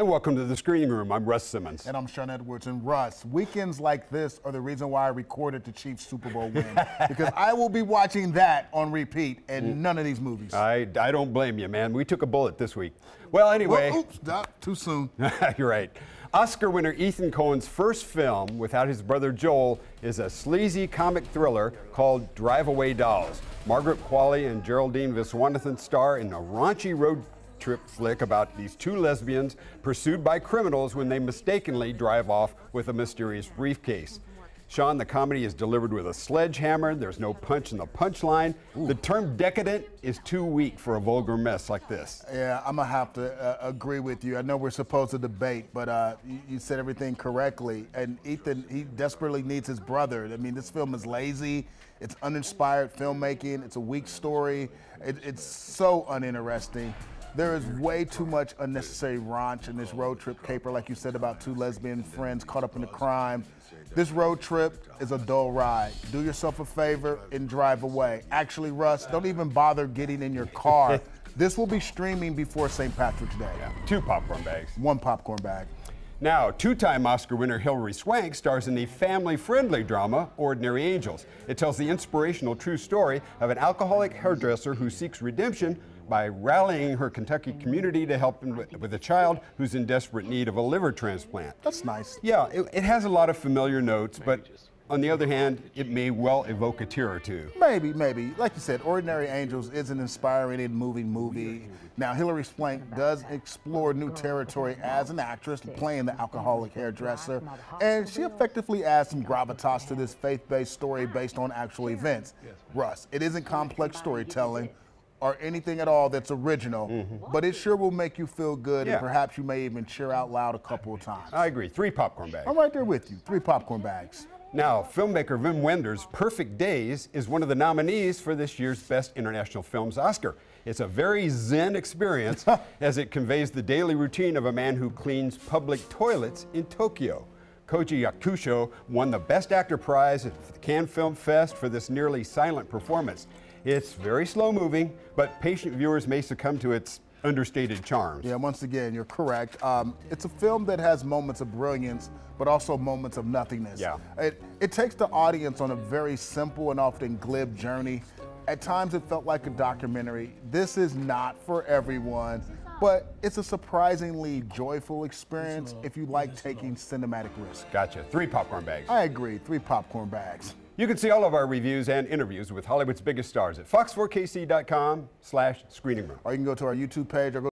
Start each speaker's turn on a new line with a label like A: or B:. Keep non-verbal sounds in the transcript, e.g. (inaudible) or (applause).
A: And welcome to the screening room. I'm Russ Simmons.
B: And I'm Shawn Edwards. And Russ, weekends like this are the reason why I recorded the Chiefs Super Bowl win. (laughs) because I will be watching that on repeat and mm. none of these movies.
A: I, I don't blame you, man. We took a bullet this week. Well, anyway.
B: Well, oops. Too soon. (laughs)
A: You're right. Oscar winner Ethan Coen's first film without his brother Joel is a sleazy comic thriller called Drive Away Dolls. Margaret Qualley and Geraldine Viswanathan star in a raunchy road trip flick about these two lesbians pursued by criminals when they mistakenly drive off with a mysterious briefcase. Shawn, the comedy is delivered with a sledgehammer. There's no punch in the punchline. The term decadent is too weak for a vulgar mess like this.
B: Yeah, I'm going to have to uh, agree with you. I know we're supposed to debate, but uh, you, you, said everything correctly. And Ethan, he desperately needs his brother. I mean, this film is lazy, it's uninspired filmmaking, it's a weak story, it, it's so uninteresting. There is way too much unnecessary raunch in this road trip caper, like you said about two lesbian friends caught up in a crime. This road trip is a dull ride. Do yourself a favor and drive away. Actually, Russ, don't even bother getting in your car. (laughs) this will be streaming before St. Patrick's Day.
A: Yeah, two popcorn bags.
B: One popcorn bag.
A: Now, two time Oscar winner Hilary Swank stars in the family friendly drama Ordinary Angels. It tells the inspirational true story of an alcoholic hairdresser who seeks redemption by rallying her Kentucky community to help with a child who's in desperate need of a liver transplant.
B: That's nice.
A: Yeah, it, it has a lot of familiar notes, but on the other hand, it may well evoke a tear or two.
B: Maybe, maybe. Like you said, Ordinary Angels is an inspiring and moving movie. Now, Hilary Swank does explore new territory as an actress, playing the alcoholic hairdresser, and she effectively adds some gravitas to this faith-based story based on actual events. Russ, it isn't complex storytelling, or anything at all that's original, mm-hmm. but it sure will make you feel good, yeah. and perhaps you may even cheer out loud a couple of times.
A: I agree. Three popcorn bags.
B: I'm right there with you. Three popcorn bags.
A: Now, filmmaker Wim Wenders' Perfect Days is one of the nominees for this year's Best International Films Oscar. It's a very zen experience (laughs) as it conveys the daily routine of a man who cleans public toilets in Tokyo. Koji Yakusho won the Best Actor prize at the Cannes Film Fest for this nearly silent performance. It's very slow moving, but patient viewers may succumb to its understated charms.
B: Yeah, once again, you're correct. Um, it's a film that has moments of brilliance, but also moments of nothingness.
A: Yeah.
B: It, it takes the audience on a very simple and often glib journey. At times, it felt like a documentary. This is not for everyone, but it's a surprisingly joyful experience if you like taking cinematic risks.
A: Gotcha. Three popcorn bags.
B: I agree. Three popcorn bags.
A: You can see all of our reviews and interviews with Hollywood's biggest stars at fox4kc.com slash screening room.
B: Or you can go to our YouTube page or go